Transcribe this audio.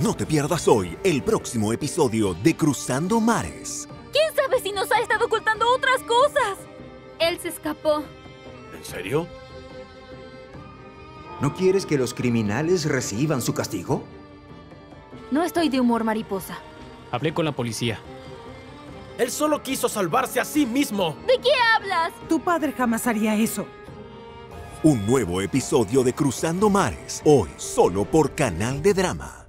No te pierdas hoy el próximo episodio de Cruzando Mares. ¿Quién sabe si nos ha estado ocultando otras cosas? Él se escapó. ¿En serio? ¿No quieres que los criminales reciban su castigo? No estoy de humor mariposa. Hablé con la policía. Él solo quiso salvarse a sí mismo. ¿De qué hablas? Tu padre jamás haría eso. Un nuevo episodio de Cruzando Mares, hoy solo por Canal de Drama.